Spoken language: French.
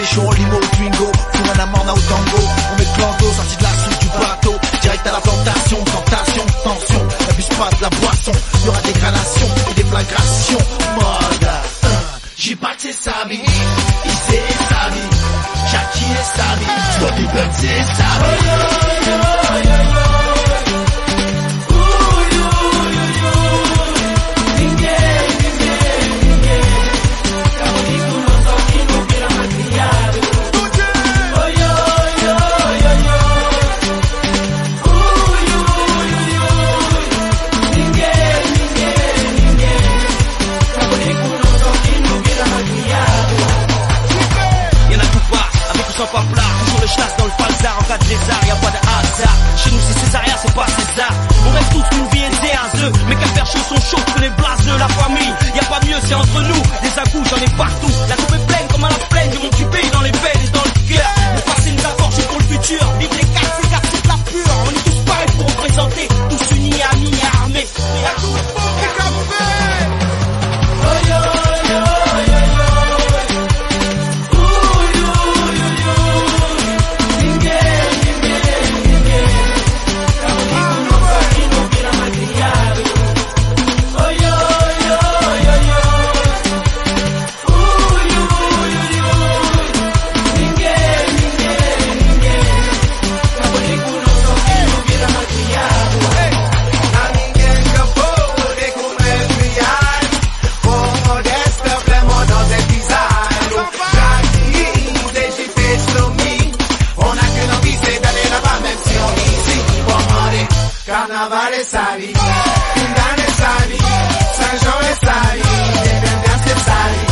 pêchons, limo, twingo, pour un amanda au tango. On met plein d'eau, sorti de la soupe du bateau, direct à la plantation, tentation, tension, n'abuse pas de la boisson, y aura des gradations et des flagrations. Mode, hein, j'ai passé sa vie, il c'est sa vie, Jackie est sa vie, Bobby c'est sa vie. des arts, y a Carnavale sali, Indane sali, San Giove sali, le cambiaste sali.